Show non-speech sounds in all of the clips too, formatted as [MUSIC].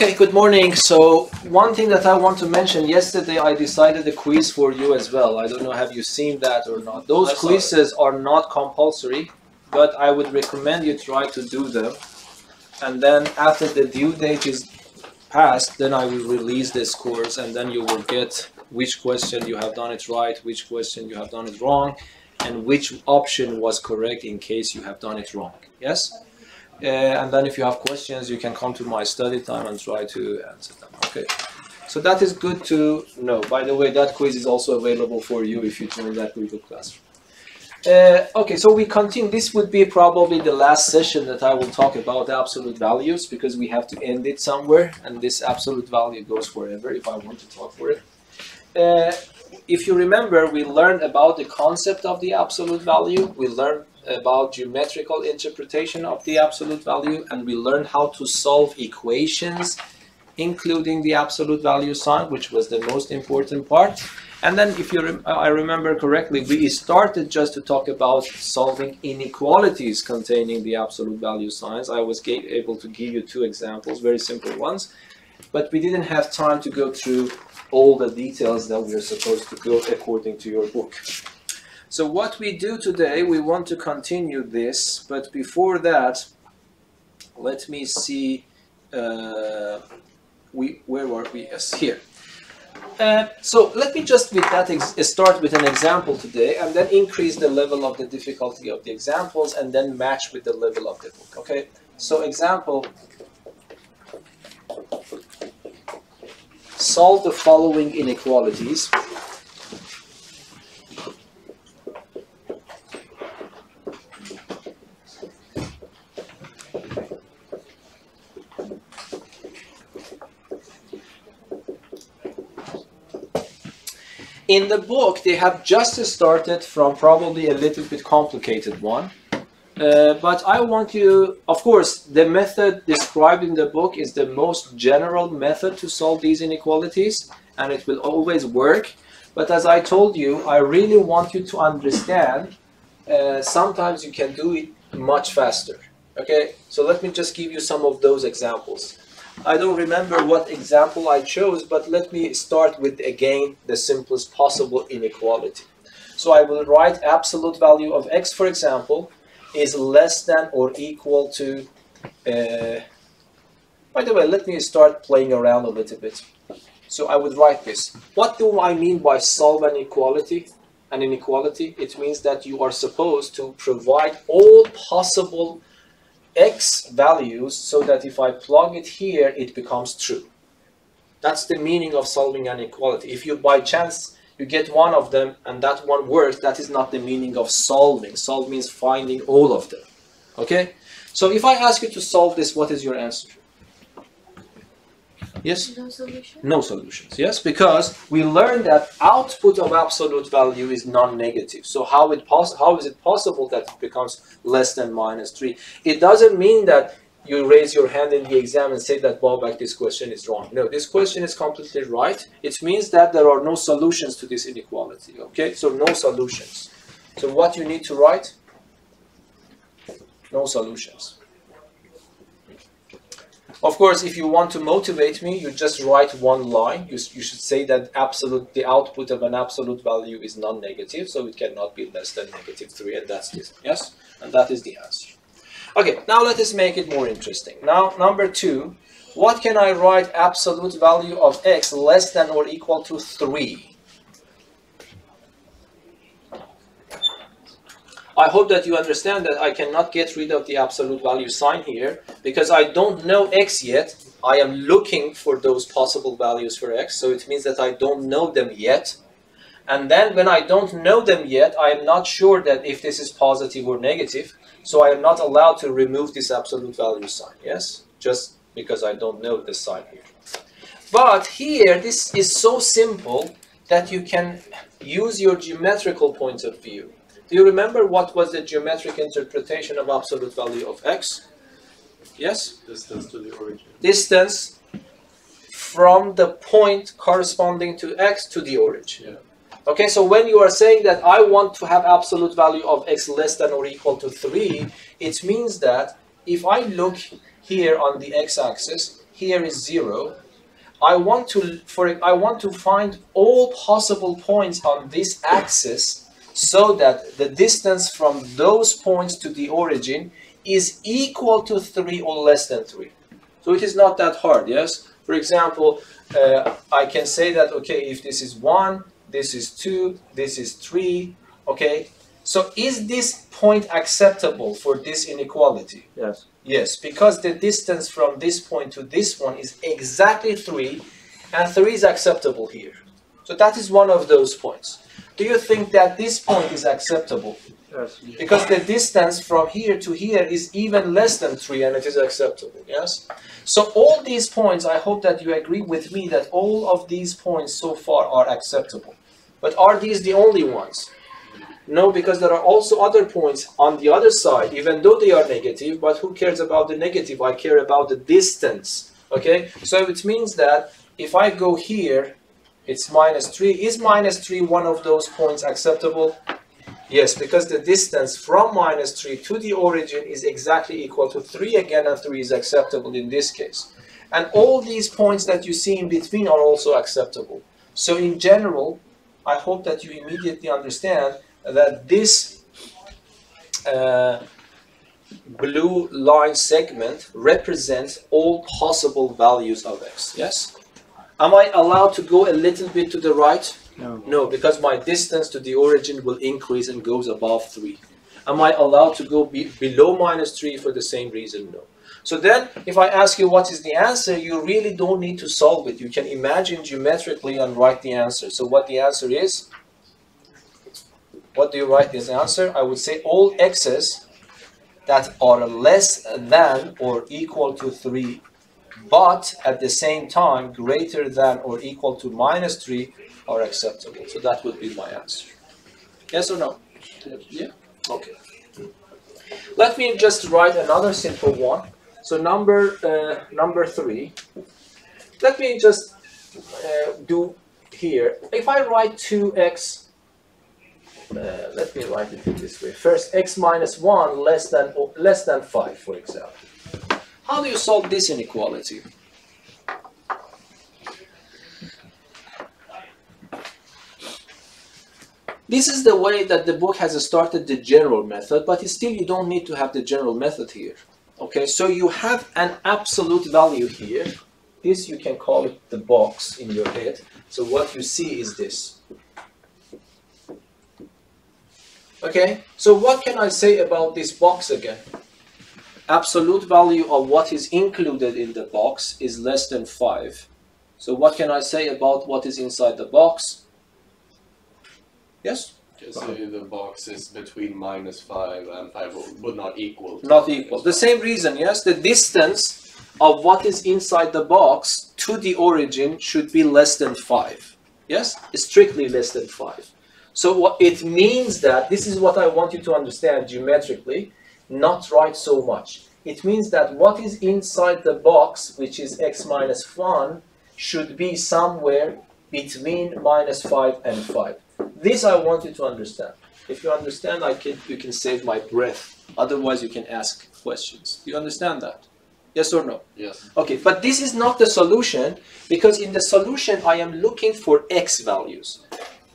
Okay, good morning. So one thing that I want to mention, yesterday I decided a quiz for you as well. I don't know, have you seen that or not? Those quizzes are not compulsory, but I would recommend you try to do them. And then after the due date is passed, then I will release the scores and then you will get which question you have done it right, which question you have done it wrong, and which option was correct in case you have done it wrong. Yes? Uh, and then if you have questions, you can come to my study time and try to answer them. Okay. So that is good to know. By the way, that quiz is also available for you if you join that Google Classroom. Uh, okay, so we continue. This would be probably the last session that I will talk about absolute values because we have to end it somewhere, and this absolute value goes forever if I want to talk for it. Uh, if you remember, we learned about the concept of the absolute value. We learned about geometrical interpretation of the absolute value, and we learned how to solve equations, including the absolute value sign, which was the most important part. And then, if you rem- I remember correctly, we started just to talk about solving inequalities containing the absolute value signs. I was able to give you two examples, very simple ones, but we didn't have time to go through all the details that we are supposed to go according to your book. So what we do today, we want to continue this, but before that, let me see. Uh, we where were we? Yes, here. Uh, so let me just with that start with an example today, and then increase the level of the difficulty of the examples, and then match with the level of the book. Okay. So example. Solve the following inequalities. In the book, they have just started from probably a little bit complicated one. Uh, but I want you, of course, the method described in the book is the most general method to solve these inequalities, and it will always work. But as I told you, I really want you to understand uh, sometimes you can do it much faster. Okay, so let me just give you some of those examples. I don't remember what example I chose, but let me start with again the simplest possible inequality. So I will write absolute value of x, for example, is less than or equal to. Uh, by the way, let me start playing around a little bit. So I would write this. What do I mean by solve an equality? An inequality? It means that you are supposed to provide all possible x values so that if I plug it here, it becomes true. That's the meaning of solving an equality. If you by chance you get one of them and that one works, that is not the meaning of solving. Solve means finding all of them. Okay? So if I ask you to solve this, what is your answer? Yes? No solution? No solutions. Yes, because we learned that output of absolute value is non-negative. So how it pos- how is it possible that it becomes less than minus three? It doesn't mean that you raise your hand in the exam and say that Babak, this question is wrong. No, this question is completely right. It means that there are no solutions to this inequality. Okay, so no solutions. So what you need to write? No solutions. Of course, if you want to motivate me, you just write one line. You, you should say that absolute the output of an absolute value is non-negative, so it cannot be less than negative three, and that's this. Yes, and that is the answer. Okay, now let us make it more interesting. Now, number two, what can I write absolute value of x less than or equal to three? I hope that you understand that I cannot get rid of the absolute value sign here because I don't know x yet. I am looking for those possible values for x, so it means that I don't know them yet. And then when I don't know them yet, I am not sure that if this is positive or negative, so I am not allowed to remove this absolute value sign, yes? Just because I don't know this sign here. But here, this is so simple that you can use your geometrical point of view. Do you remember what was the geometric interpretation of absolute value of x? Yes? Distance to the origin. Distance from the point corresponding to x to the origin. Yeah. Okay, so when you are saying that I want to have absolute value of x less than or equal to 3, it means that if I look here on the x-axis, here is 0. I want to for I want to find all possible points on this axis so that the distance from those points to the origin is equal to 3 or less than 3. So it is not that hard, yes? For example, uh, I can say that, okay, if this is 1, this is 2, this is 3, okay? So is this point acceptable for this inequality? Yes. Yes, because the distance from this point to this one is exactly 3, and 3 is acceptable here. So that is one of those points. Do you think that this point is acceptable? Yes. Because the distance from here to here is even less than 3 and it is acceptable, yes? So all these points, I hope that you agree with me that all of these points so far are acceptable. But are these the only ones? No, because there are also other points on the other side, even though they are negative, but who cares about the negative? I care about the distance. Okay? So it means that if I go here, it's minus 3. Is minus 3 one of those points acceptable? Yes, because the distance from minus 3 to the origin is exactly equal to 3 again, and 3 is acceptable in this case. And all these points that you see in between are also acceptable. So in general, I hope that you immediately understand that this uh, blue line segment represents all possible values of x. Yes? Am I allowed to go a little bit to the right? No. No, because my distance to the origin will increase and goes above 3. Am I allowed to go be below minus 3 for the same reason? No. So then, if I ask you what is the answer, you really don't need to solve it. You can imagine geometrically and write the answer. So what the answer is, what do you write this answer? I would say all x's that are less than or equal to 3, but at the same time greater than or equal to minus 3 are acceptable. So that would be my answer. Yes or no? Yeah? Okay. Let me just write another simple one. So number uh, number 3. Let me just uh, do here. If I write 2x uh, let me write it this way. First, x minus 1 less than, less than 5, for example. How do you solve this inequality? This is the way that the book has started the general method, but still you don't need to have the general method here. Okay, so you have an absolute value here. This you can call it the box in your head. So what you see is this. Okay, so what can I say about this box again? Absolute value of what is included in the box is less than 5. So what can I say about what is inside the box? Yes? Just say the box is between minus 5 and 5, but not equal. Not equal. The same reason, yes? The distance of what is inside the box to the origin should be less than 5. Yes? Strictly less than 5. So what it means that, this is what I want you to understand geometrically, not write so much. It means that what is inside the box, which is x minus 1, should be somewhere between minus 5 and 5. This I want you to understand. If you understand, I can, you can save my breath. Otherwise, you can ask questions. Do you understand that? Yes or no? Yes. Okay, but this is not the solution because in the solution I am looking for x values.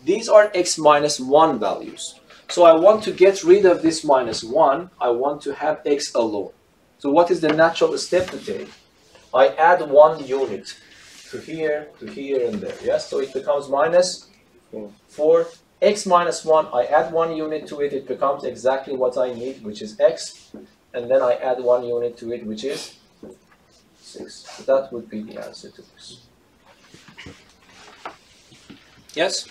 These are x minus 1 values. So I want to get rid of this minus 1. I want to have x alone. So what is the natural step to take? I add one unit to here, to here, and there. Yes, so it becomes minus 4. x minus 1, I add one unit to it, it becomes exactly what I need, which is x. And then I add one unit to it, which is 6. So that would be the answer to this. Yes?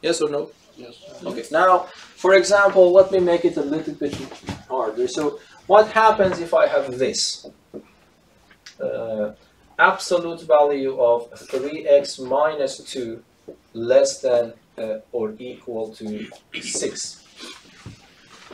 Yes or no? Yes. Okay, now, for example, let me make it a little bit harder. So, what happens if I have this? Uh, absolute value of 3x minus 2 less than uh, or equal to 6.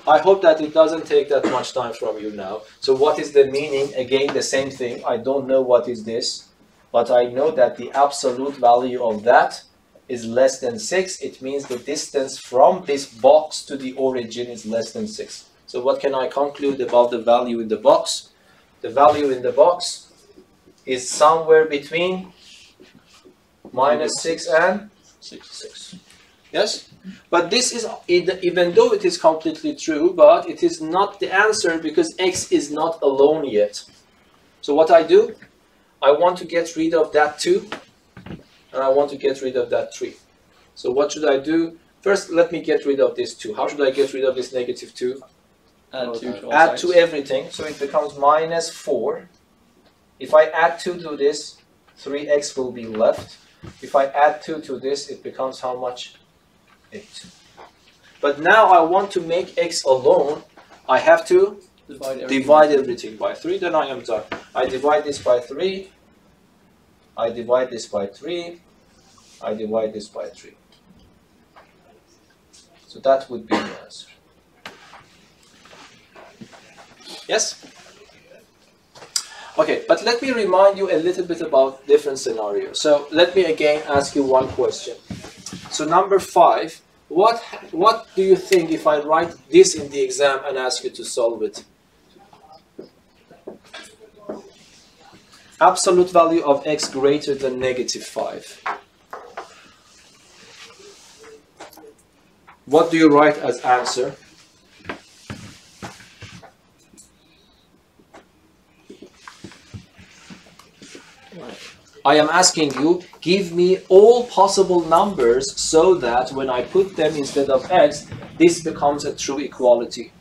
I hope that it doesn't take that much time from you now. So what is the meaning? Again, the same thing. I don't know what is this, but I know that the absolute value of that is less than 6. It means the distance from this box to the origin is less than 6. So what can I conclude about the value in the box? The value in the box is somewhere between minus 6 and 6. Yes? But this is, even though it is completely true, but it is not the answer because x is not alone yet. So what I do, I want to get rid of that 2, and I want to get rid of that 3. So what should I do? First, let me get rid of this 2. How should I get rid of this negative 2? Add two to add everything, so it becomes minus 4. If I add 2 to this, 3x will be left. If I add 2 to this, it becomes how much? 8. But now I want to make x alone. I have to Divide everything. divide everything by 3, then I am done. I divide this by 3. I divide this by 3. I divide this by 3. So that would be the answer. Yes? Okay, but let me remind you a little bit about different scenarios. So let me again ask you one question. So number five, what what do you think if I write this in the exam and ask you to solve it? Absolute value of x greater than negative 5. What do you write as answer? I am asking you, give me all possible numbers so that when I put them instead of x, this becomes a true equality.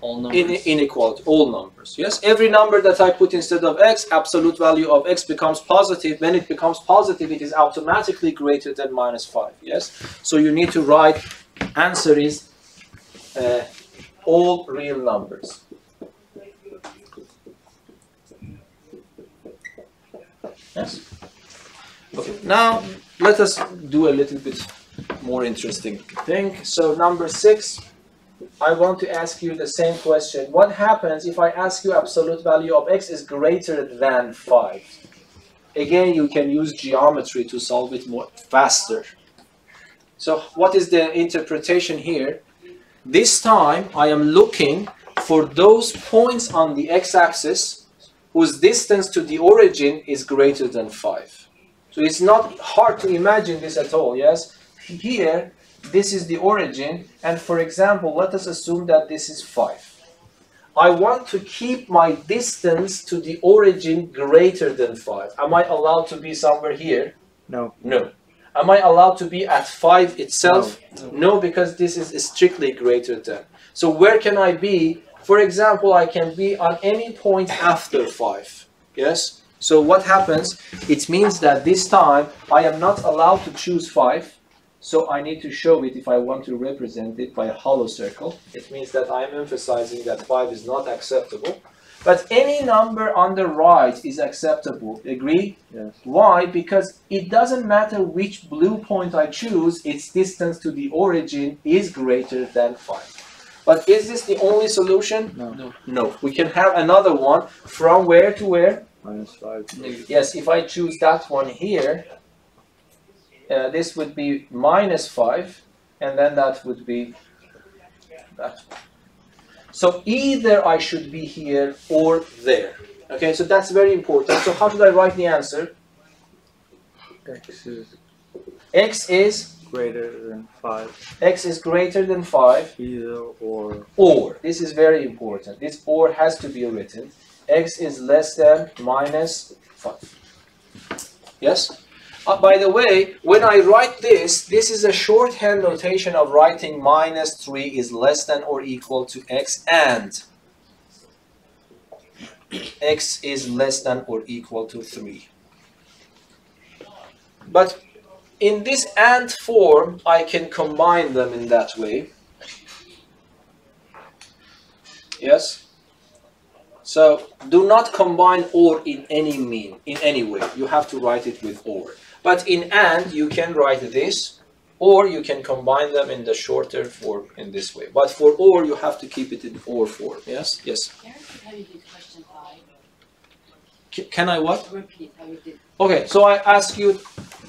All numbers. In, inequality, all numbers. Yes, every number that I put instead of x, absolute value of x becomes positive. When it becomes positive, it is automatically greater than minus 5. Yes, so you need to write answer is uh, all real numbers. Yes. Okay. Now let us do a little bit more interesting thing. So number six. I want to ask you the same question. What happens if I ask you absolute value of x is greater than 5? Again, you can use geometry to solve it more faster. So what is the interpretation here? This time I am looking for those points on the x-axis whose distance to the origin is greater than 5. So it's not hard to imagine this at all, yes? Here, this is the origin, and for example, let us assume that this is 5. I want to keep my distance to the origin greater than 5. Am I allowed to be somewhere here? No. No. Am I allowed to be at 5 itself? No, because this is strictly greater than. So where can I be? For example, I can be on any point after 5. Yes? So what happens? It means that this time I am not allowed to choose 5. So I need to show it if I want to represent it by a hollow circle. It means that I am emphasizing that 5 is not acceptable. But any number on the right is acceptable. Agree? Yes. Why? Because it doesn't matter which blue point I choose, its distance to the origin is greater than 5. But is this the only solution? No. No. No. We can have another one from where to where? Minus five. Negative. Yes, if I choose that one here, uh, this would be minus 5, and then that would be that one. So either I should be here or there. Okay, so that's very important. So how should I write the answer? X is x is greater than five. x is greater than 5 Either or. or this is very important this or has to be written x is less than minus 5 yes Uh, by the way when i write this this is a shorthand notation of writing minus 3 is less than or equal to x and x is less than or equal to 3 but in this and form i can combine them in that way Yes. So do not combine or in any mean, in any way. You have to write it with or. But in and, you can write this, or you can combine them in the shorter form in this way. But for or, you have to keep it in or form. Yes? Yes. Can you repeat you did question five? Can I what? Repeat how you did. Okay, so I ask you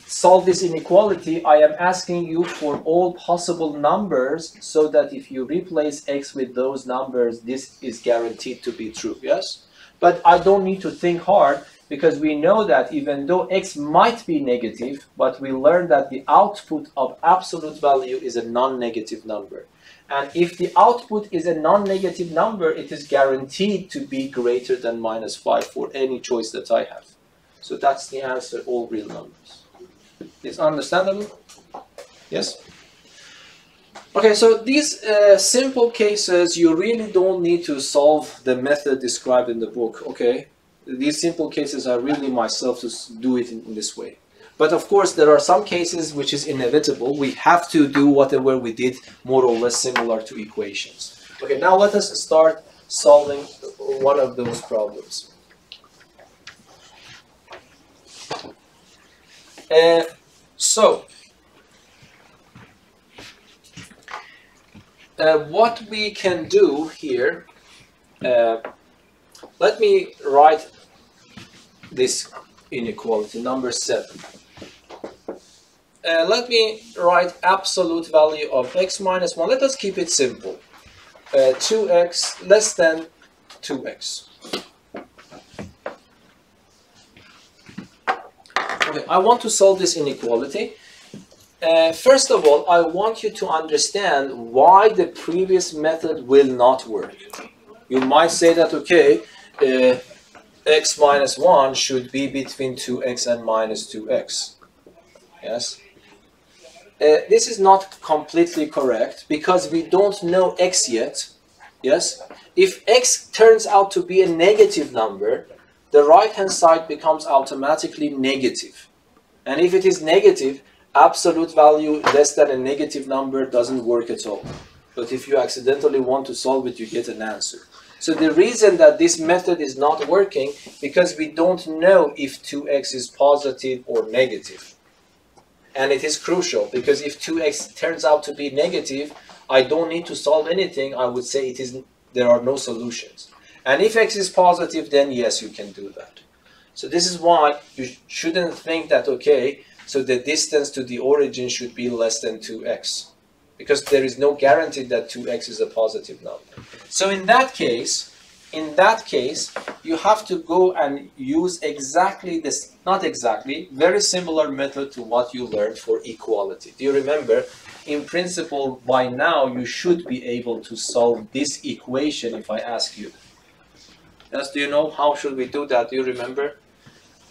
solve this inequality. I am asking you for all possible numbers so that if you replace x with those numbers, this is guaranteed to be true. Yes? But I don't need to think hard. Because we know that even though x might be negative, but we learned that the output of absolute value is a non-negative number. And if the output is a non-negative number, it is guaranteed to be greater than minus 5 for any choice that I have. So that's the answer, all real numbers. Is understandable? Yes? Okay, so these uh, simple cases, you really don't need to solve the method described in the book, okay? These simple cases, I really myself to do it in, in this way. But of course, there are some cases which is inevitable. We have to do whatever we did more or less similar to equations. Okay, now let us start solving one of those problems. Uh, so, uh, what we can do here, uh, let me write this inequality, number seven. Uh, let me write absolute value of x minus 1. Let us keep it simple. Uh, 2x less than 2x. Okay, I want to solve this inequality. Uh, first of all, I want you to understand why the previous method will not work. You might say that, okay, uh, x minus 1 should be between 2x and minus 2x. Yes? Uh, this is not completely correct because we don't know x yet. Yes? If x turns out to be a negative number, the right hand side becomes automatically negative. And if it is negative, absolute value less than a negative number doesn't work at all. But if you accidentally want to solve it, you get an answer. So the reason that this method is not working because we don't know if 2x is positive or negative. And it is crucial because if 2x turns out to be negative, I don't need to solve anything. I would say it is there are no solutions. And if x is positive, then yes, you can do that. So this is why you shouldn't think that okay, so the distance to the origin should be less than 2x because there is no guarantee that 2x is a positive number. So in that case, in that case, you have to go and use exactly this, not exactly, very similar method to what you learned for equality. Do you remember? In principle, by now you should be able to solve this equation if I ask you. Yes, do you know how should we do that? Do you remember?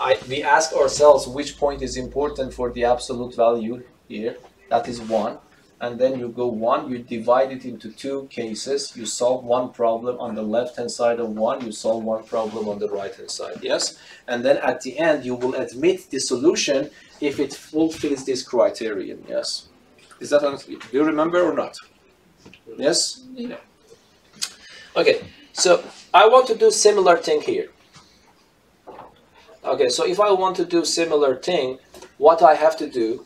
I, we ask ourselves which point is important for the absolute value here. That is 1 and then you go one, you divide it into two cases, you solve one problem on the left hand side of one, you solve one problem on the right hand side, yes? And then at the end, you will admit the solution if it fulfills this criterion, yes? Is that, do you remember or not? Yes? Yeah. Okay, so I want to do similar thing here. Okay, so if I want to do similar thing, what I have to do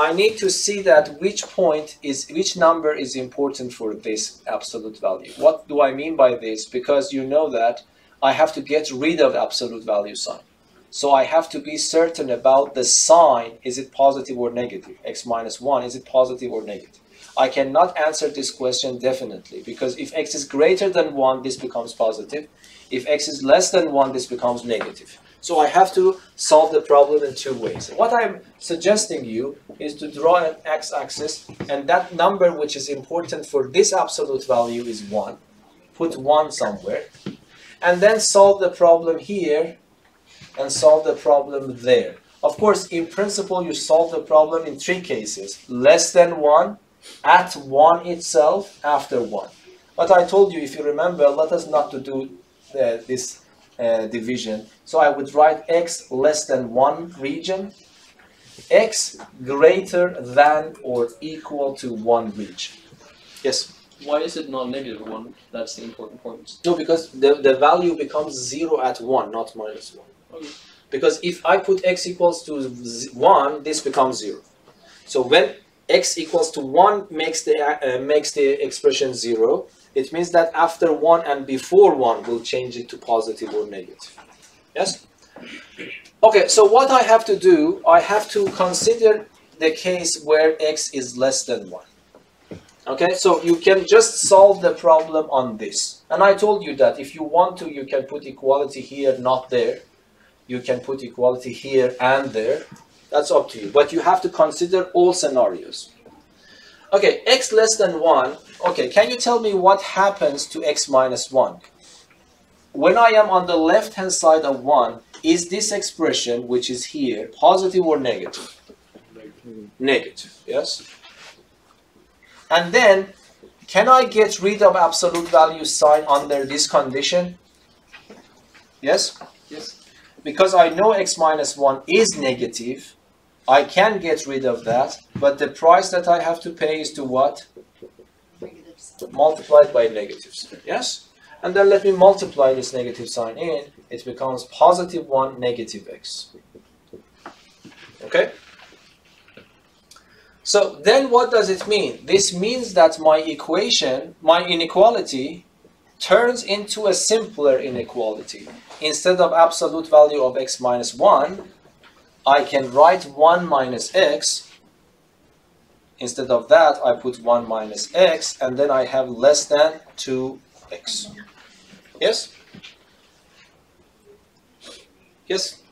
I need to see that which point is which number is important for this absolute value. What do I mean by this? Because you know that I have to get rid of absolute value sign. So I have to be certain about the sign. Is it positive or negative? X minus 1, is it positive or negative? I cannot answer this question definitely because if x is greater than 1, this becomes positive. If x is less than 1, this becomes negative. So I have to solve the problem in two ways. What I'm suggesting you is to draw an x-axis and that number which is important for this absolute value is 1. Put 1 somewhere. And then solve the problem here and solve the problem there. Of course, in principle, you solve the problem in three cases. Less than 1, at 1 itself, after 1. But I told you, if you remember, let us not to do uh, this uh, division. So I would write x less than 1 region, x greater than or equal to 1 region. Yes? Why is it not negative one? That's the important point. No, because the, the value becomes 0 at 1, not minus 1. Okay. Because if I put x equals to z- 1, this becomes 0. So when x equals to 1 makes the, uh, makes the expression 0, it means that after 1 and before 1 will change it to positive or negative. Yes? Okay, so what I have to do, I have to consider the case where x is less than 1. Okay, so you can just solve the problem on this. And I told you that if you want to, you can put equality here, not there. You can put equality here and there. That's up to you. But you have to consider all scenarios. Okay, x less than 1. Okay, can you tell me what happens to x minus 1? When I am on the left hand side of 1, is this expression, which is here, positive or negative? Negative, yes? And then, can I get rid of absolute value sign under this condition? Yes? Yes. Because I know x minus 1 is negative, I can get rid of that, but the price that I have to pay is to what? Multiplied by negative sign, yes? And then let me multiply this negative sign in, it becomes positive 1, negative x. Okay? So then what does it mean? This means that my equation, my inequality, turns into a simpler inequality. Instead of absolute value of x minus 1, I can write 1 minus x. Instead of that, I put 1 minus x, and then I have less than 2x. Yes? Yes?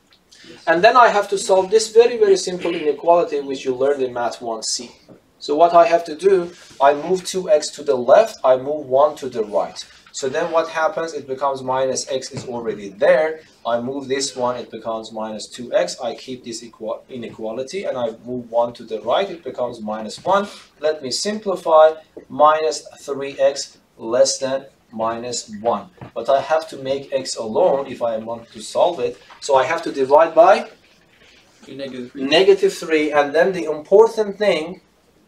And then I have to solve this very, very simple inequality which you learned in Math 1c. So what I have to do, I move 2x to the left, I move 1 to the right. So then what happens, it becomes minus x is already there. I move this one, it becomes minus 2x. I keep this inequality and I move 1 to the right, it becomes minus 1. Let me simplify, minus 3x less than minus 1. But I have to make x alone if I want to solve it. So I have to divide by negative three. negative 3 and then the important thing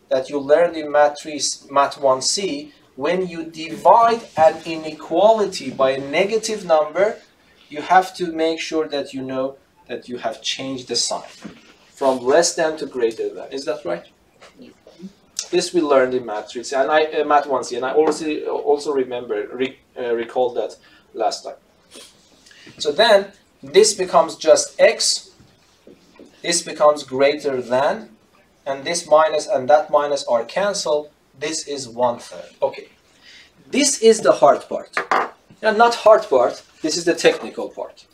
that you learned in math 3 math 1c when you divide an inequality by a negative number you have to make sure that you know that you have changed the sign from less than to greater than. Is that right? This we learned in math 3 and i uh, math 1c and i also also remember re, uh, recall that last time. So then this becomes just x. This becomes greater than, and this minus and that minus are cancelled. This is one third. Okay. This is the hard part. Yeah, not hard part, this is the technical part.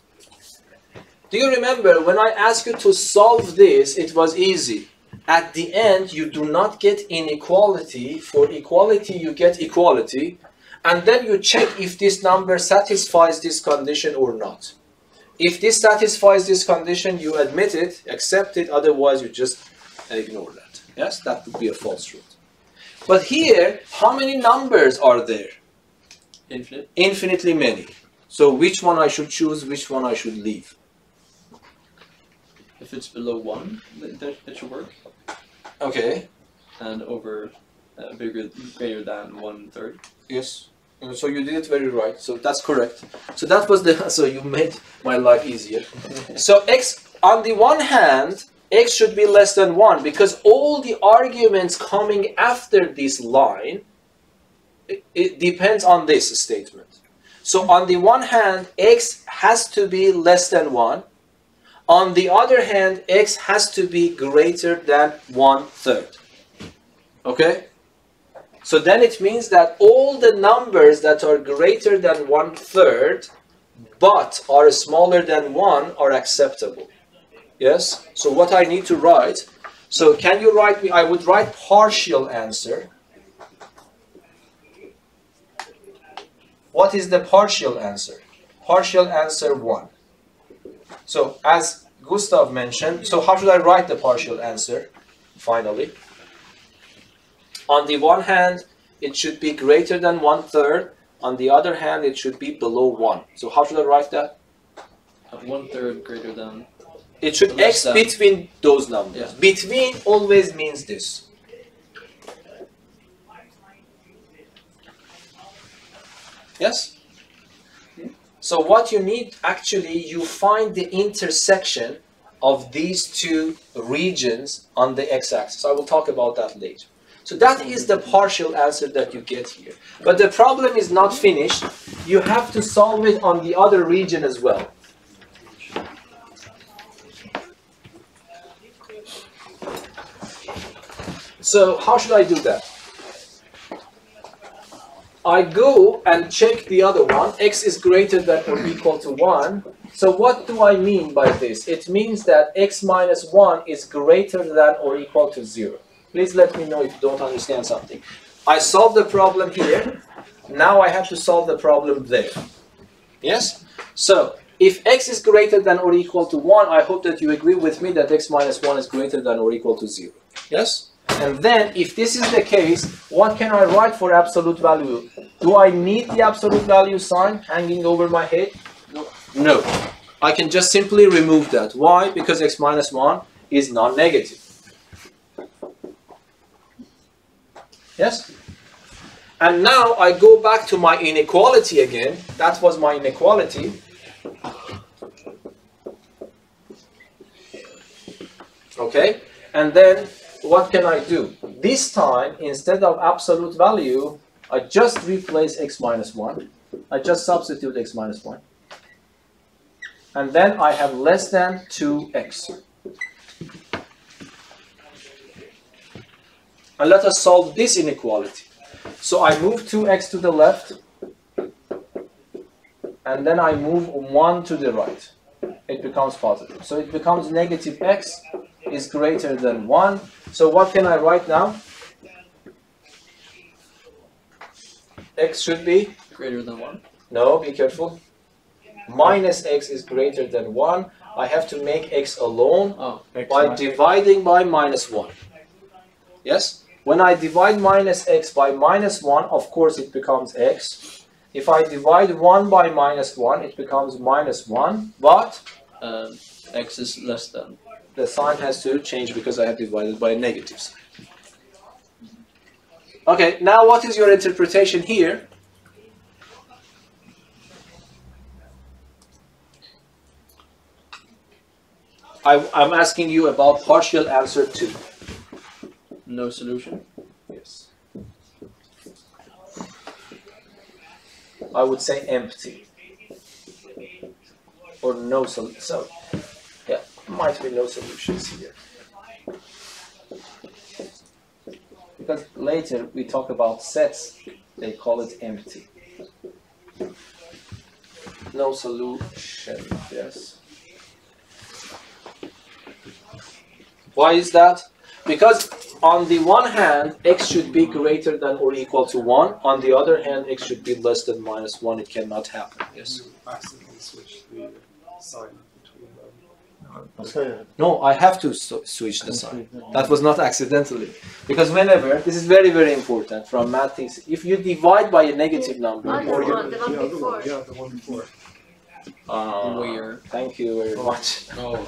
Do you remember when I asked you to solve this, it was easy. At the end, you do not get inequality. For equality, you get equality. And then you check if this number satisfies this condition or not. If this satisfies this condition, you admit it, accept it, otherwise you just ignore that. Yes, that would be a false truth. But here, how many numbers are there? Infinite. Infinitely many. So which one I should choose, which one I should leave? If it's below one, that, that, should work. Okay. And over uh, bigger greater than one third. Yes. So you did it very right. So that's correct. So that was the [LAUGHS] so you made my life easier. [LAUGHS] So x on the one hand, x should be less than 1 because all the arguments coming after this line it, it depends on this statement. So on the one hand, x has to be less than 1. On the other hand, x has to be greater than one third. Okay? So then it means that all the numbers that are greater than one third but are smaller than one are acceptable. Yes? So what I need to write, so can you write me, I would write partial answer. What is the partial answer? Partial answer 1. So as Gustav mentioned, so how should I write the partial answer finally? On the one hand, it should be greater than one third. On the other hand, it should be below one. So how should I write that? One third greater than. It should x than. between those numbers. Yeah. Between always means this. Yes? So what you need actually, you find the intersection of these two regions on the x-axis. I will talk about that later. So that is the partial answer that you get here. But the problem is not finished. You have to solve it on the other region as well. So how should I do that? I go and check the other one. x is greater than or equal to 1. So what do I mean by this? It means that x minus 1 is greater than or equal to 0. Please let me know if you don't understand something. I solved the problem here. Now I have to solve the problem there. Yes? So, if x is greater than or equal to 1, I hope that you agree with me that x minus 1 is greater than or equal to 0. Yes? And then, if this is the case, what can I write for absolute value? Do I need the absolute value sign hanging over my head? No. I can just simply remove that. Why? Because x minus 1 is non-negative. Yes? And now I go back to my inequality again. That was my inequality. Okay? And then what can I do? This time, instead of absolute value, I just replace x minus 1. I just substitute x minus 1. And then I have less than 2x. And let us solve this inequality. So I move 2x to the left, and then I move 1 to the right. It becomes positive. So it becomes negative x is greater than 1. So what can I write now? x should be, Greater than 1. no, be careful. Minus x is greater than 1. I have to make x alone Oh, X by minus- dividing by minus 1. Yes? When I divide minus x by minus 1, of course it becomes x. If I divide 1 by minus 1, it becomes minus 1. But um, x is less than. The sign has to change because I have divided by a negative sign. Okay, now what is your interpretation here? I, I'm asking you about partial answer 2. No solution. Yes. I would say empty. Or no solution. so might be no solutions here. Because later we talk about sets, they call it empty. No solution, yes. Why is that? Because on the one hand, x should be greater than or equal to 1. On the other hand, x should be less than minus 1. It cannot happen. Yes. You accidentally switch the sign between them. Okay. No, I have to so- switch the sign. That was not accidentally. Because whenever, this is very, very important from math things, if you divide by a negative number, Not or the you, one, the one other before. Yeah, the one before. uh, Where? thank you very [LAUGHS] much. Oh,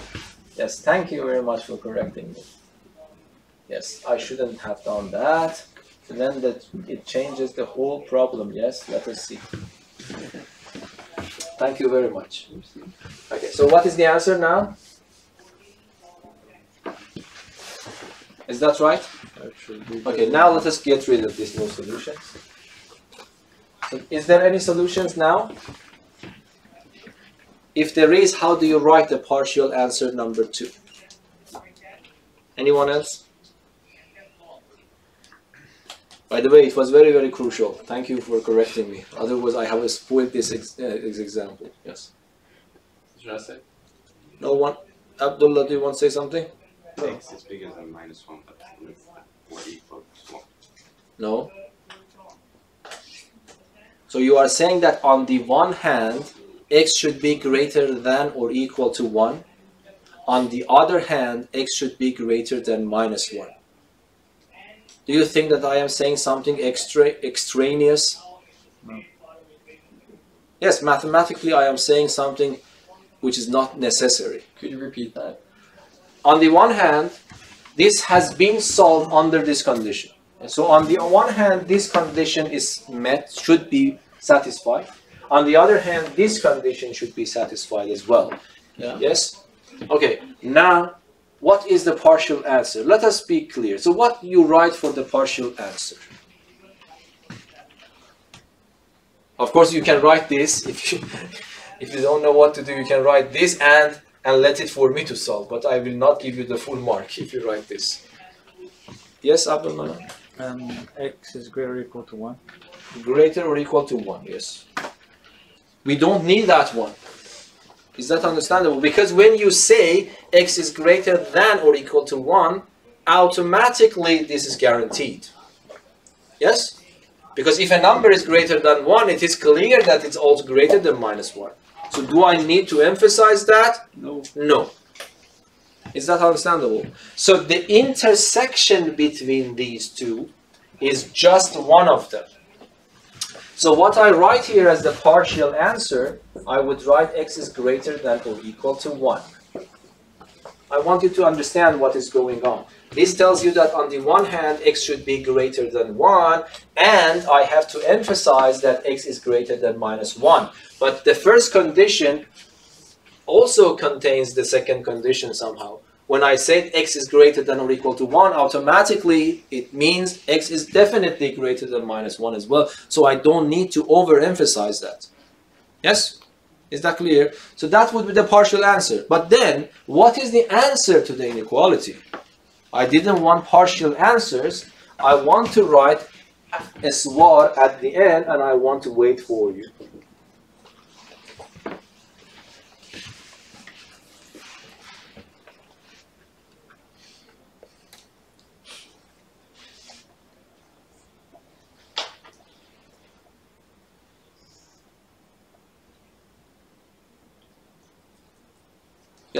Yes, thank you very much for correcting me. Yes, I shouldn't have done that. Then that it changes the whole problem. Yes, let us see. Thank you very much. Okay, so what is the answer now? Is that right? That Okay, now let us get rid of these no solutions. So is there any solutions now? If there is, how do you write the partial answer number two? Anyone else? By the way, it was very, very crucial. Thank you for correcting me. Otherwise, I have spoiled this ex- uh, this example. Yes. should I say? No one? Abdullah, do you want to say something? X is bigger than minus one, but with or equal to one. No. So you are saying that on the one hand, x should be greater than or equal to 1. On the other hand, x should be greater than minus 1. Do you think that I am saying something extra extraneous? No. Yes, mathematically I am saying something which is not necessary. Could you repeat that? On the one hand, this has been solved under this condition. So on the one hand, this condition is met, should be satisfied. On the other hand, this condition should be satisfied as well. Yeah. Yes? Okay, now what is the partial answer? Let us be clear. So what you write for the partial answer? Of course you can write this if you [LAUGHS] if you don't know what to do, you can write this and and let it for me to solve, but I will not give you the full mark if you write this. Yes, Abdul Manan? Um, x is greater or equal to 1. Greater or equal to 1, yes. We don't need that one. Is that understandable? Because when you say x is greater than or equal to 1, automatically this is guaranteed. Yes? Because if a number is greater than 1, it is clear that it's also greater than minus 1. So do I need to emphasize that? No. No. Is that understandable? So the intersection between these two is just one of them. So what I write here as the partial answer, I would write x is greater than or equal to 1. I want you to understand what is going on. This tells you that on the one hand, x should be greater than 1, and I have to emphasize that x is greater than minus 1. But the first condition also contains the second condition somehow. When I said x is greater than or equal to 1, automatically it means x is definitely greater than minus 1 as well. So I don't need to overemphasize that. Yes? Is that clear? So that would be the partial answer. But then, what is the answer to the inequality? I didn't want partial answers. I want to write a swar at the end and I want to wait for you.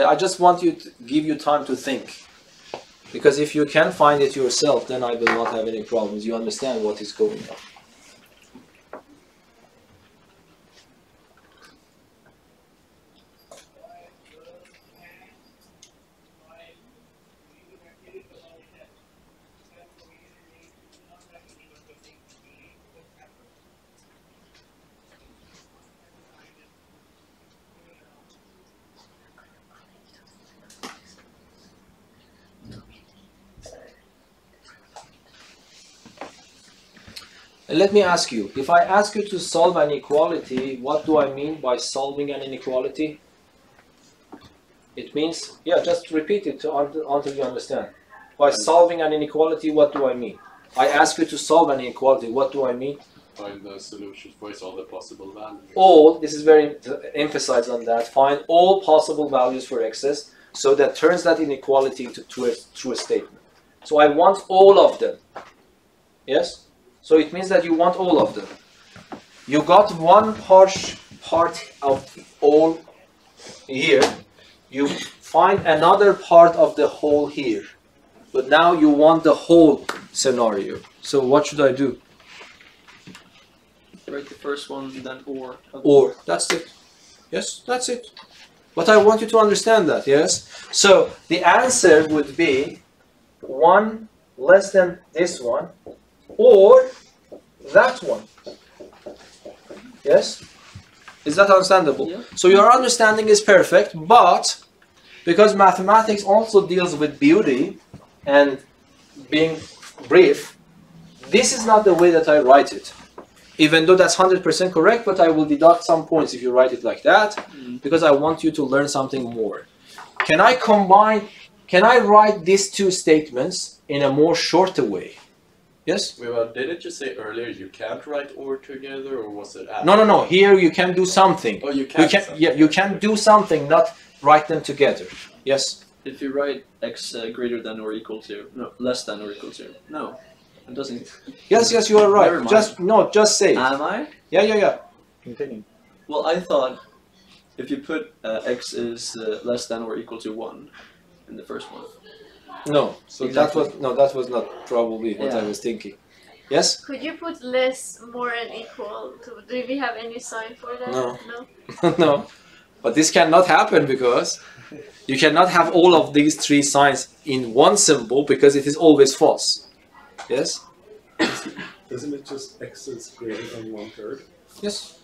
I just want you to give you time to think. Because if you can find it yourself, then I will not have any problems. You understand what is going on. Let me ask you, if I ask you to solve an inequality, what do I mean by solving an inequality? It means, yeah, just repeat it to, until, you understand. By solving an inequality, what do I mean? I ask you to solve an inequality, what do I mean? Find the solution for all the possible values. All, this is very emphasized on that, find all possible values for x's, so that turns that inequality into to a, to a statement. So I want all of them. Yes? So it means that you want all of them. You got one part, part of all here. You find another part of the whole here. But now you want the whole scenario. So what should I do? Write the first one, then or. Or, that's it. Yes, that's it. But I want you to understand that, yes? So the answer would be 1 less than this one or that one. Yes? Is that understandable? Yeah. So your understanding is perfect, but because mathematics also deals with beauty and being brief, this is not the way that I write it. Even though that's 100% correct, but I will deduct some points if you write it like that, Mm. because I want you to learn something more. Can I combine, can I write these two statements in a more shorter way? Yes? Well, did it just say earlier you can't write or together, or was it after? No, no, no. Here you can do something. Oh, you You can. can, yeah, you can do something, not write them together. Yes. If you write x uh, greater than or equal to, no, less than or equal to, no, it doesn't. Yes, yes, you are Never right. mind. Just no, just say it. Am I? Yeah, yeah, yeah. Continue. Well, I thought if you put uh, x is uh, less than or equal to one in the first one. No. So that was no, that was not probably what I was thinking. Yes. Could you put less, more, and equal to? Do we have any sign for that? No. No. [LAUGHS] no. But this cannot happen because you cannot have all of these three signs in one symbol because it is always false. Yes. [COUGHS] Isn't it just x is greater than one third? Yes.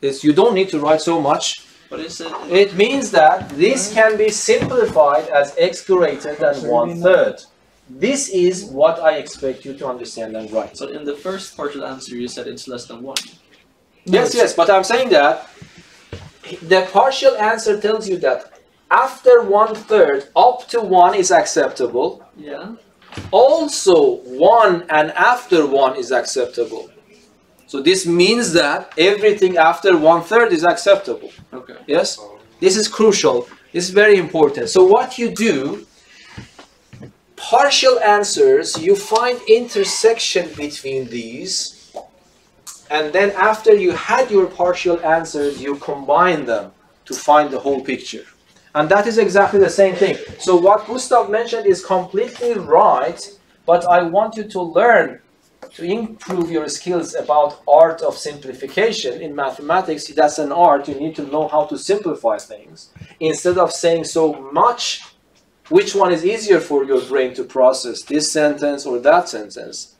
Yes. You don't need to write so much. But is it? It means that this can be simplified as x greater than one third. This is what I expect you to understand and write. So in the first partial answer, you said it's less than one. Yes, yes, but I'm saying that the partial answer tells you that after one third, up to one is acceptable. Yeah. Also, one and after one is acceptable. So this means that everything after one third is acceptable. Okay. Yes? This is crucial. This is very important. So what you do, partial answers, you find intersection between these, and then after you had your partial answers, you combine them to find the whole picture. And that is exactly the same thing. So what Gustav mentioned is completely right, but I want you to learn to improve your skills about art of simplification in mathematics that's an art you need to know how to simplify things. Instead of saying so much which one is easier for your brain to process this sentence or that sentence?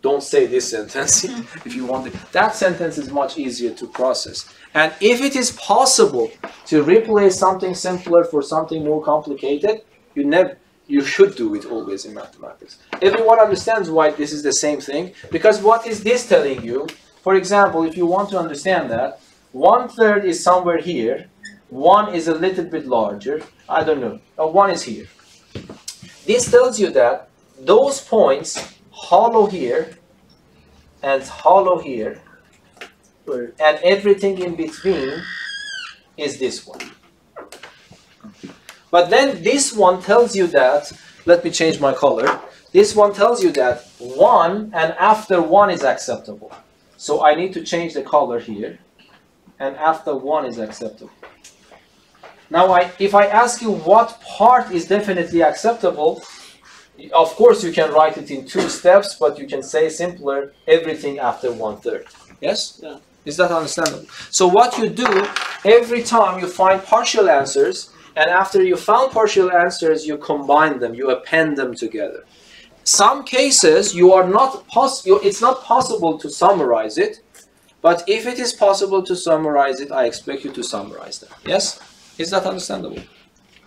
Don't say this sentence [LAUGHS] if you want it. That sentence is much easier to process. And if it is possible to replace something simpler for something more complicated you never you should do it always in mathematics. Everyone understands why this is the same thing because what is this telling you? For example, if you want to understand that, one third is somewhere here, one is a little bit larger, I don't know, uh, one is here. This tells you that those points hollow here and hollow here and everything in between is this one. But then this one tells you that, let me change my color. This one tells you that 1 and after 1 is acceptable. So I need to change the color here. And after 1 is acceptable. Now, I, if I ask you what part is definitely acceptable, of course you can write it in two steps, but you can say simpler, everything after one third. Yes? Yeah. Is that understandable? So what you do, every time you find partial answers, and after you found partial answers, you combine them, you append them together. Some cases you are not poss- you, it's not possible to summarize it, but if it is possible to summarize it, I expect you to summarize them. Yes? Is that understandable?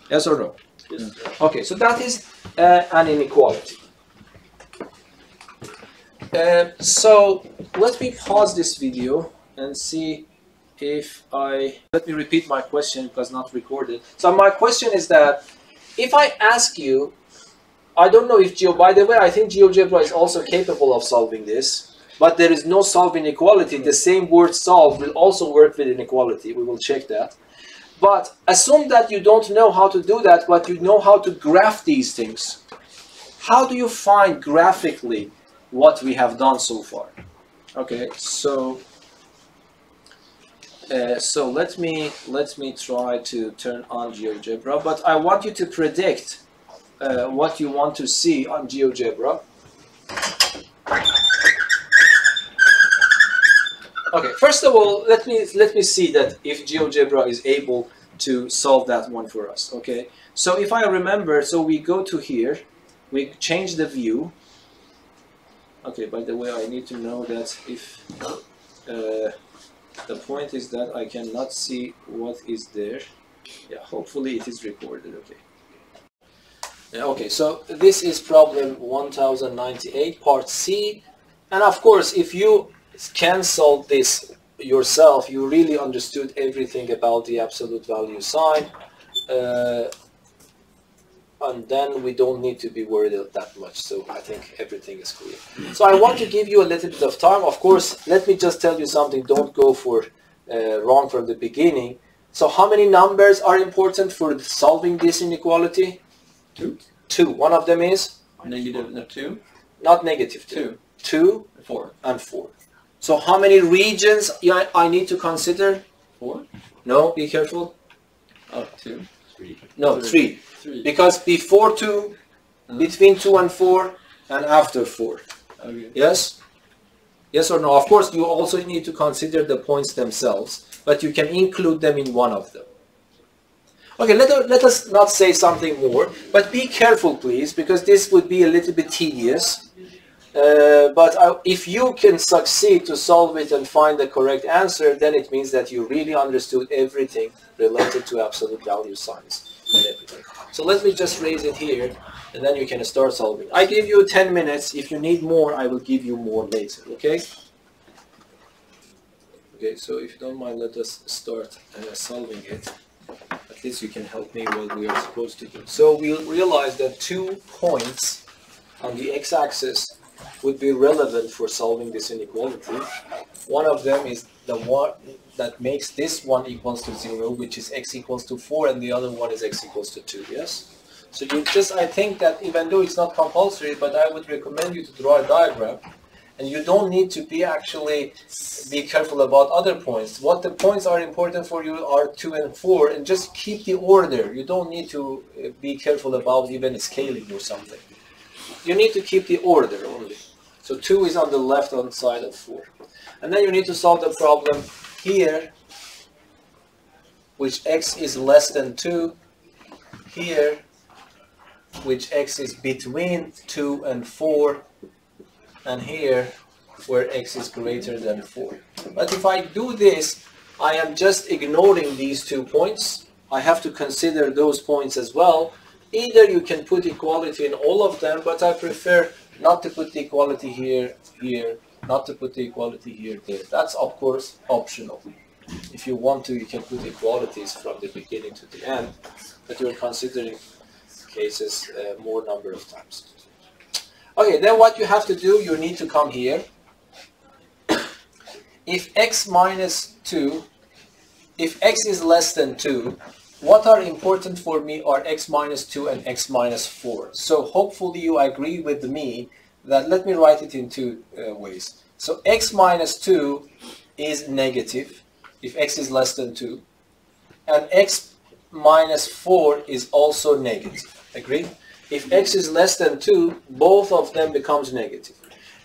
Yes or no? Yes. Okay, so that is uh, an inequality. Uh, so let me pause this video and see if I let me repeat my question because not recorded. So my question is that if I ask you, I don't know if Geo. By the way, I think GeoGebra is also capable of solving this, but there is no solve inequality. The same word solve will also work with inequality. We will check that. But assume that you don't know how to do that, but you know how to graph these things. How do you find graphically what we have done so far? Okay, so uh, so let me let me try to turn on GeoGebra, but I want you to predict uh, what you want to see on GeoGebra. Okay, first of all, let me let me see that if GeoGebra is able to solve that one for us. Okay, so if I remember, so we go to here, we change the view. Okay, by the way, I need to know that if uh, the point is that I cannot see what is there. Yeah, hopefully it is recorded. Okay. Yeah, okay, so this is problem 1098, part C. And of course, if you can solve this yourself, you really understood everything about the absolute value sign. Uh, and then we don't need to be worried that much. So I think everything is clear. So I want to give you a little bit of time. Of course, let me just tell you something. Don't go for uh, wrong from the beginning. So how many numbers are important for solving this inequality? Two. Two. One of them is Negative no, two, not negative two. two, Two four, and four. So how many regions I I need to consider? four. No, be careful. Oh, two. Three. No, Three. three. Three. Because before two, Uh-huh. between two and four, and after four. Okay. Yes? Yes or no? Of course, you also need to consider the points themselves, but you can include them in one of them. Okay, let, us- let us not say something more, but be careful, please, because this would be a little bit tedious. Uh, but I, if you can succeed to solve it and find the correct answer, then it means that you really understood everything related to absolute value signs and everything. So let me just raise it here, and then you can start solving. I give you 10 minutes. If you need more, I will give you more later, okay? Okay, so if you don't mind, let us start uh, solving it. At least you can help me what we are supposed to do. So we'll realize that two points on the x-axis would be relevant for solving this inequality. One of them is the one that makes this one equals to 0, which is x equals to 4, and the other one is x equals to 2, yes? So you just, I think that even though it's not compulsory, but I would recommend you to draw a diagram, and you don't need to be actually be careful about other points. What the points are important for you are 2 and 4, and just keep the order. You don't need to uh, be careful about even scaling or something. You need to keep the order. So 2 is on the left hand side of 4. And then you need to solve the problem here, which x is less than 2, here, which x is between 2 and 4, and here, where x is greater than 4. But if I do this, I am just ignoring these two points. I have to consider those points as well. Either you can put equality in all of them, but I prefer not to put the equality here, here, not to put the equality here, there. That's of course optional. If you want to, you can put equalities from the beginning to the end, but you're considering cases uh, more number of times. Okay, then what you have to do, you need to come here. If x minus 2, if x is less than 2, what are important for me are x minus 2 and x minus 4. So hopefully you agree with me that let me write it in two uh, ways. So x minus 2 is negative if x is less than 2 and x minus 4 is also negative. Agree? If x is less than 2, both of them becomes negative.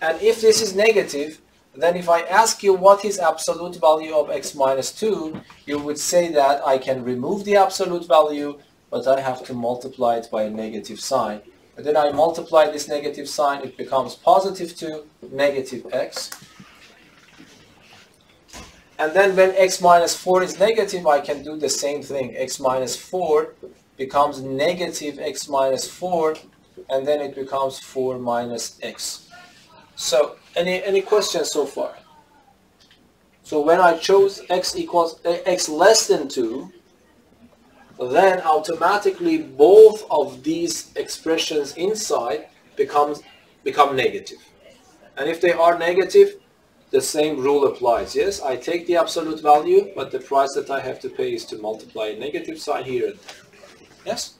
And if this is negative, then if I ask you what is absolute value of x minus 2, you would say that I can remove the absolute value, but I have to multiply it by a negative sign. And then I multiply this negative sign, it becomes positive 2, negative x. And then when x minus 4 is negative, I can do the same thing. x minus 4 becomes negative x minus 4, and then it becomes 4 minus x. So any, any questions so far? So when I chose x equals eh, x less than 2, then automatically both of these expressions inside becomes become negative. And if they are negative, the same rule applies. Yes, I take the absolute value, but the price that I have to pay is to multiply a negative sign here and there. Yes?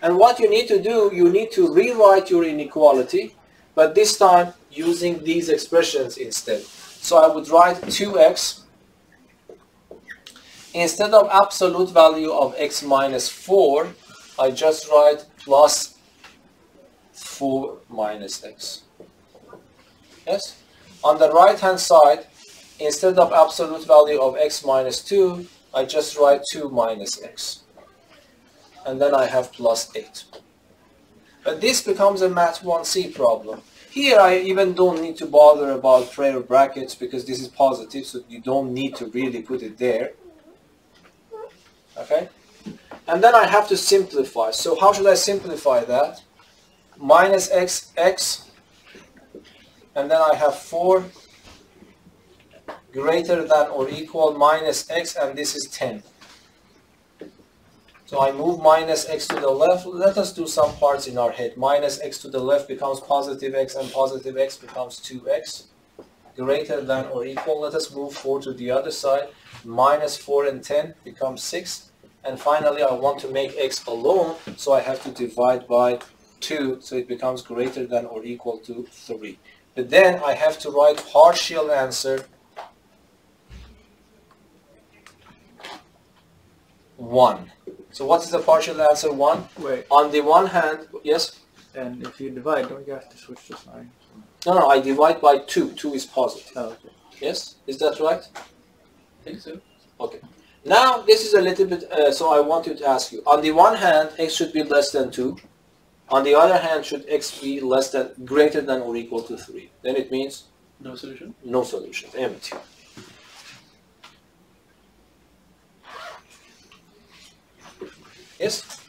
And what you need to do, you need to rewrite your inequality, but this time using these expressions instead. So I would write 2x instead of absolute value of x minus 4, I just write plus 4 minus x. Yes? On the right hand side, instead of absolute value of x minus 2, I just write 2 minus x. And then I have plus 8. But this becomes a Math 1C problem. Here I even don't need to bother about prayer brackets because this is positive, so you don't need to really put it there. Okay? And then I have to simplify. So how should I simplify that? Minus x, x, and then I have 4 greater than or equal minus x, and this is 10. So I move minus x to the left. Let us do some parts in our head. Minus x to the left becomes positive x and positive x becomes 2x. Greater than or equal. Let us move 4 to the other side. Minus 4 and 10 becomes 6. And finally I want to make x alone. So I have to divide by 2. So it becomes greater than or equal to 3. But then I have to write partial answer 1. So what is the partial answer 1? Wait, On the one hand, yes? and if you divide, don't you have to switch the sign? No, no, I divide by 2. 2 is positive. Oh, okay. Yes? Is that right? I think so. Okay. Now, this is a little bit, uh, so I want you to ask you. On the one hand, x should be less than 2. On the other hand, should x be less than, greater than or equal to 3? Then it means No solution? no solution, empty. Yes?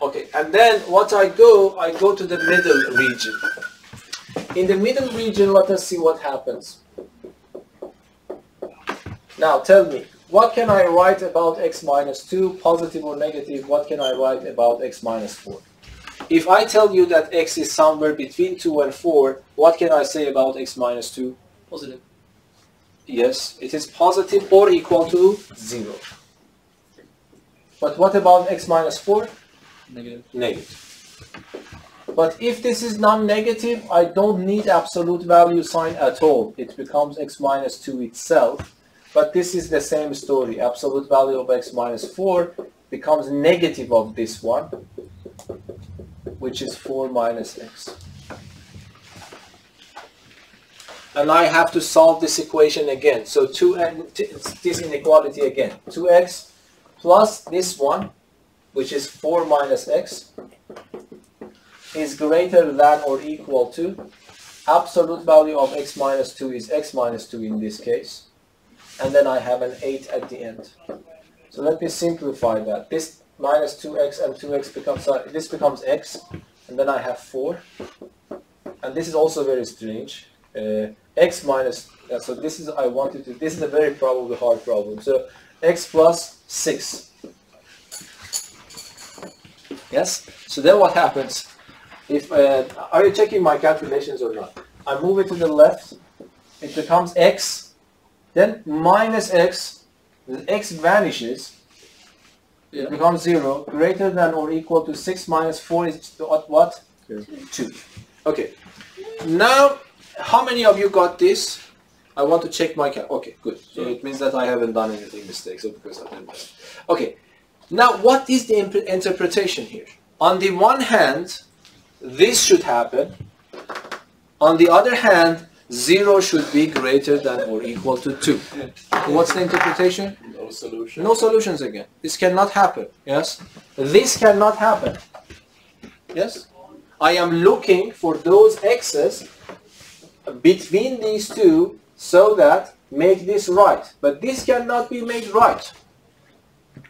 Okay, and then what I go, I go to the middle region. In the middle region, let us see what happens. Now tell me, what can I write about x minus 2, positive or negative? What can I write about x minus 4? If I tell you that x is somewhere between 2 and 4, what can I say about x minus 2? Positive. Yes, it is positive or equal to 0. But what about x minus 4? Negative. Negative. But if this is non-negative, I don't need absolute value sign at all. It becomes x minus 2 itself. But this is the same story. Absolute value of x minus 4 becomes negative of this one, which is 4 minus x. And I have to solve this equation again. So 2 and this inequality again. 2x plus this one, which is 4 minus x, is greater than or equal to absolute value of x minus 2 is x minus 2 in this case. And then I have an 8 at the end. So let me simplify that. This minus 2x and 2x becomes, uh, this becomes x, and then I have 4. And this is also very strange. Uh, x minus, uh, so this is, I wanted to, this is a very probably hard problem. So x plus 6. Yes? So then what happens? If uh, Are you checking my calculations or not? I move it to the left, it becomes x, then minus x, the x vanishes, it becomes 0, greater than or equal to 6 minus 4 is what? what? Two. 2. Okay. Now, how many of you got this? I want to check my cal. Okay, good. So it means that I haven't done anything mistakes So because I didn't. Okay. Now, what is the interpretation here? On the one hand, this should happen. On the other hand, 0 should be greater than or equal to 2. What's the interpretation? No solution. No solutions again. This cannot happen. Yes? This cannot happen. Yes? I am looking for those x's between these two so that make this right. But this cannot be made right.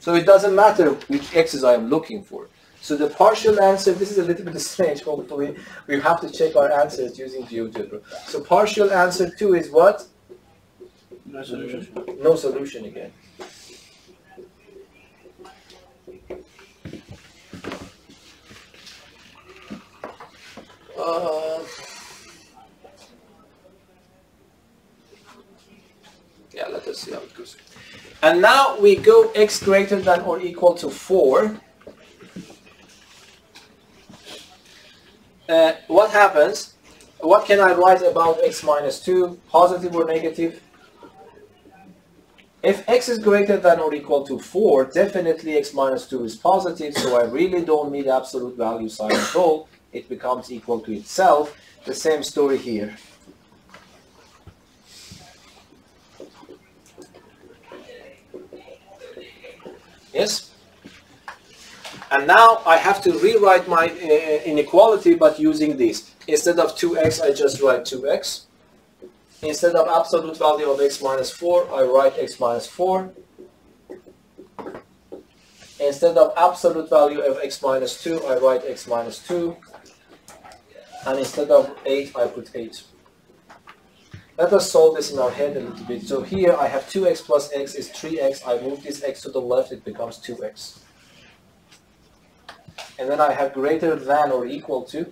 So it doesn't matter which x's I am looking for. So the partial answer, this is a little bit [LAUGHS] strange, hopefully we have to check our answers using GeoGebra. So partial answer 2 is what? No solution. No solution again. Uh, yeah, let us see how it goes. And now we go x greater than or equal to 4. Uh, what happens? What can I write about x minus 2? Positive or negative? If x is greater than or equal to 4, definitely x minus 2 is positive, so I really don't need absolute value sign at all. It becomes equal to itself. The same story here. Yes? And now I have to rewrite my uh, inequality but using this. Instead of 2x, I just write 2x. Instead of absolute value of x minus 4, I write x minus 4. Instead of absolute value of x minus 2, I write x minus 2. And instead of 8, I put 8. Let us solve this in our head a little bit. So here I have 2x plus x is 3x. I move this x to the left, it becomes 2x. And then I have greater than or equal to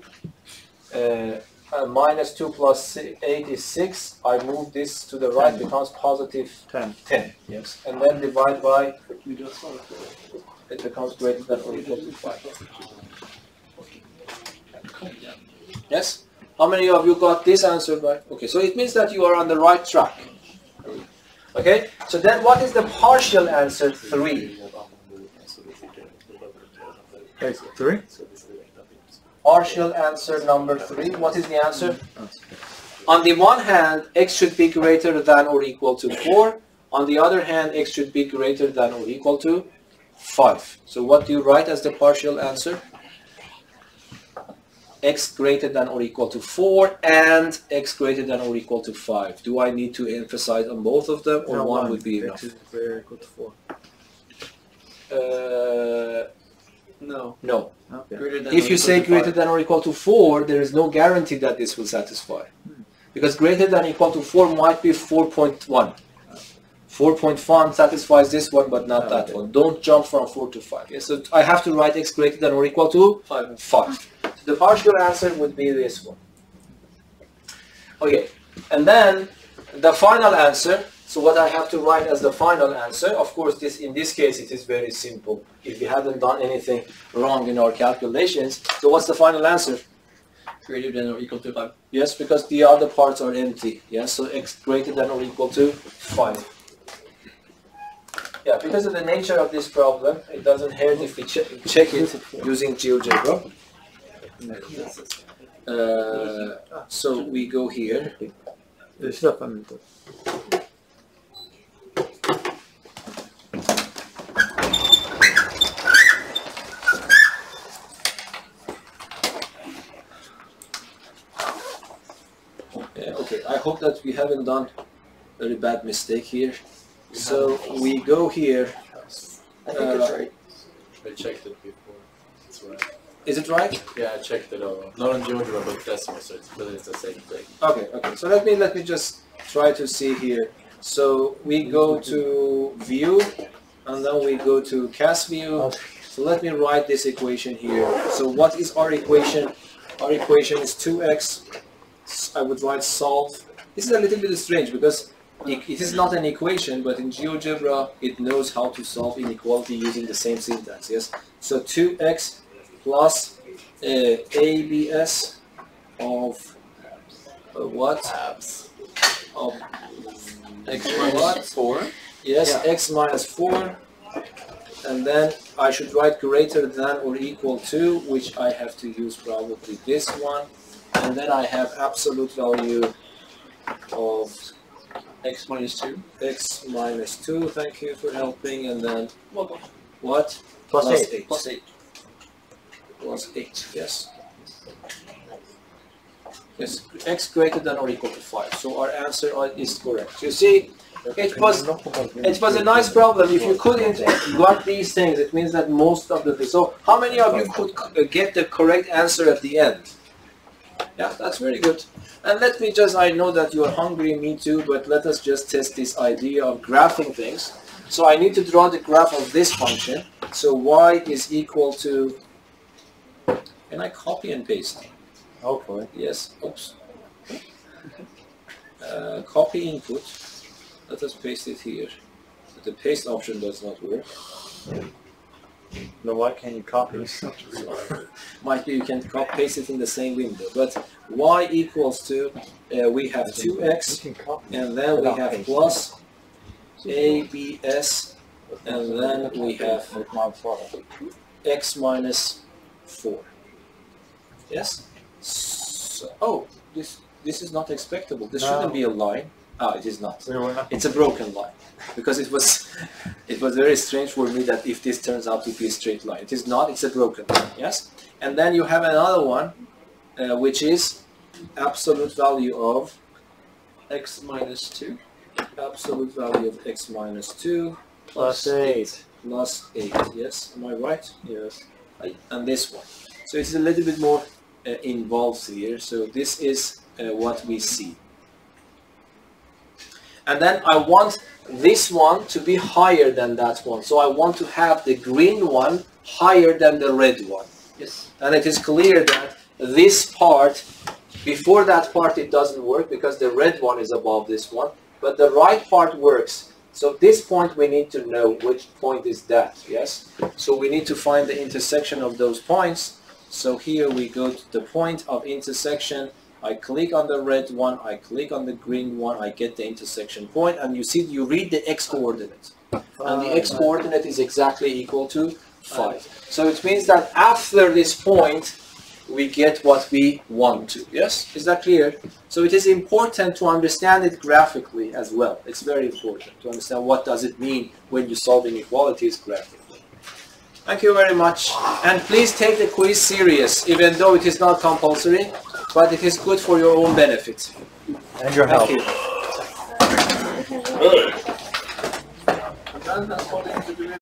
uh, uh, minus 2 plus 8 is 6. I move this to the right, becomes positive 10. 10. Yes. And then divide by, We just saw it. it becomes greater than or equal to 5. Yes? How many of you got this answer right? Okay, so it means that you are on the right track. Okay, so then what is the partial answer 3? Okay, three? Partial answer number 3. What is the answer? On the one hand, x should be greater than or equal to 4. On the other hand, x should be greater than or equal to 5. So what do you write as the partial answer? X greater than or equal to 4 and x greater than or equal to 5. Do I need to emphasize on both of them or No, one would be X enough? is greater or equal to 4. Uh, No. no. Okay. If you say greater five. than or equal to 4, there is no guarantee that this will satisfy. Because greater than or equal to 4 might be 4.1. 4.1 satisfies this one, but not that Okay. one. Don't jump from 4 to 5. Okay, so I have to write x greater than or equal to 5. 5. The partial answer would be this one. Okay, and then the final answer So what I have to write as the final answer, of course, this in this case it is very simple. If we haven't done anything wrong in our calculations, so what's the final answer? Greater than or equal to 5. Yes, because the other parts are empty. Yes, so x greater than or equal to 5. Yeah, because of the nature of this problem, it doesn't hurt if we check, check it using GeoGebra. Uh, so we go here. Det släpper han inte. Okay, I hope that we haven't done very bad mistake here. So we go here. I think it's Uh, right. I checked it before. It's right. Is it right? Yeah, I checked it all. Not on GeoGebra, but decimal, so it's, but it's the same thing. Okay, okay. So let me let me just try to see here. So we go to view, and then we go to CAS view. So let me write this equation here. So what is our equation? Our equation is 2x. I would write solve. This is a little bit strange because it, it is not an equation, but in GeoGebra it knows how to solve inequality using the same syntax. Yes. So 2x plus uh, abs of uh, what? Of X What? minus 4. Yes, Yeah. x minus 4. And then I should write greater than or equal to, which I have to use probably this one. And then I have absolute value of X minus 2. x minus 2. Thank you for helping. And then Welcome. what? Plus Plus eight. eight. Plus 8. Plus 8, yes. Yes, x greater than or equal to 5. So our answer is correct. You see, it was It was a nice problem. If you couldn't got these things, it means that most of the. So, how many of you could uh, get the correct answer at the end? Yeah, that's very good. And let me just, I know that you are hungry, me too, but let us just test this idea of graphing things. So I need to draw the graph of this function. So y is equal to, can I copy and paste? Hopefully. Yes, oops. Uh, copy input. Let us paste it here. The paste option does not work. No, why can't you copy? [LAUGHS] Might be you can copy paste it in the same window. But y equals to, uh, we have 2x, You can copy. and then we have plus abs, and then we have With my father. x minus 4. Yes? So, oh, this, this is not expectable. This No. shouldn't be a line. Ah, it is not. It's a broken line because it was [LAUGHS] it was very strange for me that if this turns out to be a straight line, it is not. It's a broken line. Yes, and then you have another one, uh, which is absolute value of X minus 2. absolute value of x minus two Plus eight. plus eight. Yes, am I right? Yes. And this one. So it's a little bit more uh, involved here. So this is uh, what we see. And then I want this one to be higher than that one. So I want to have the green one higher than the red one. Yes. And it is clear that this part, before that part it doesn't work because the red one is above this one. But the right part works. So this point we need to know which point is that, yes? So we need to find the intersection of those points. So here we go to the point of intersection. I click on the red one, I click on the green one, I get the intersection point, and you see, you read the x-coordinate. And the x-coordinate is exactly equal to 5. So it means that after this point, we get what we want to. Yes? Is that clear? So it is important to understand it graphically as well. It's very important to understand what does it mean when you solve inequalities graphically. Thank you very much. And please take the quiz serious, even though it is not compulsory, but it is good for your own benefit. And your help. Thank you.